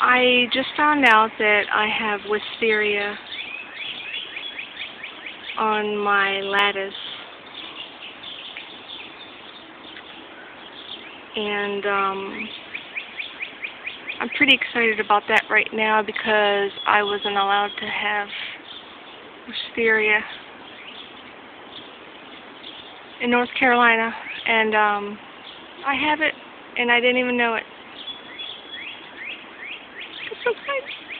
I just found out that I have wisteria on my lattice. And um, I'm pretty excited about that right now because I wasn't allowed to have wisteria in North Carolina. And um, I have it and I didn't even know it. Exciting.